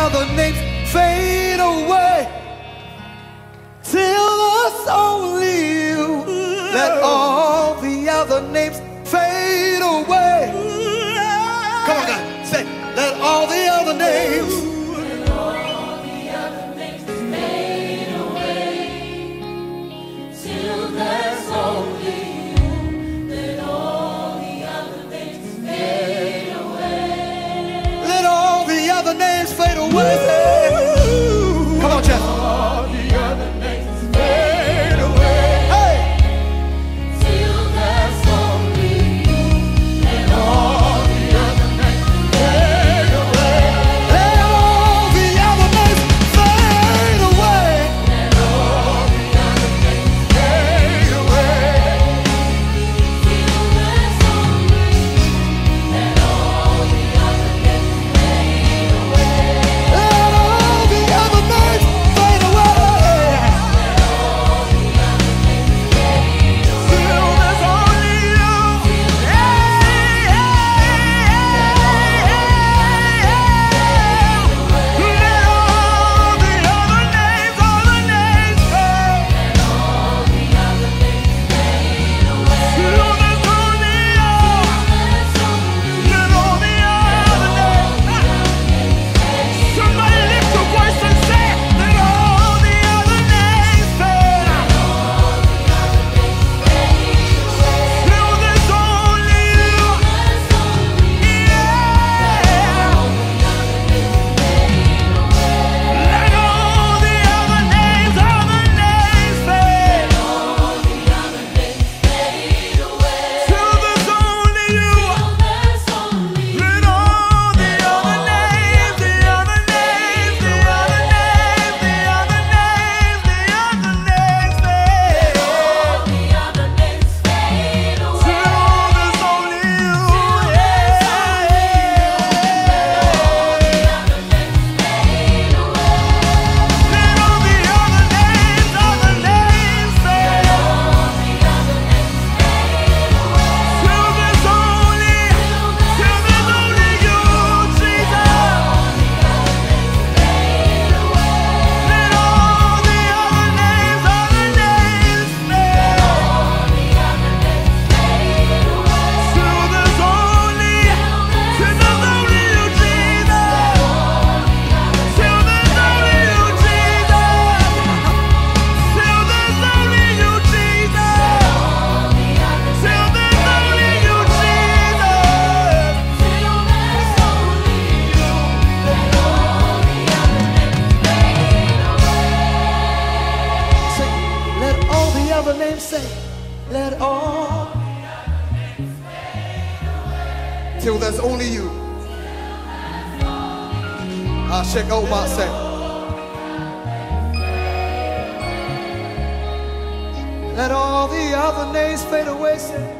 now the names fade away. say, let all till there's only you. Ah, I check out myself. Let all the other names fade away. Say,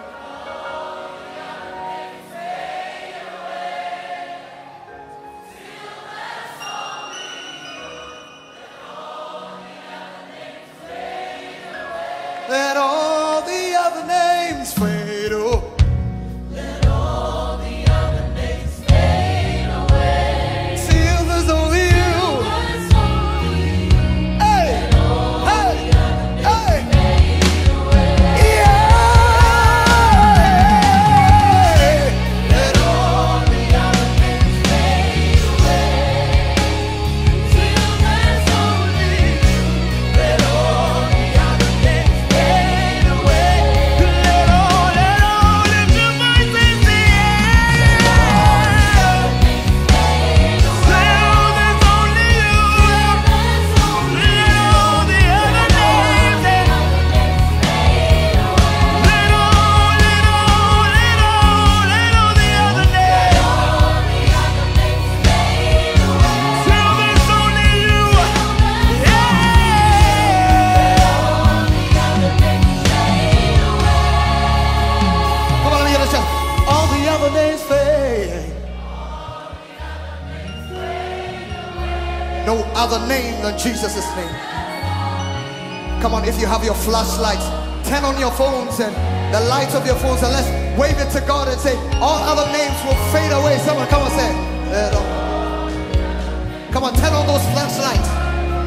that all other name than Jesus' name. Come on, if you have your flashlights, turn on your phones and the lights of your phones and let's wave it to God and say, all other names will fade away. Someone come and say, Come on, turn on those flashlights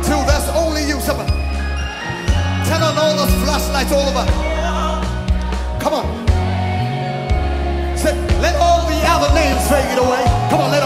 till that's only you. Someone turn on all those flashlights all over. Come on. Say, let all the other names fade away. Come on, let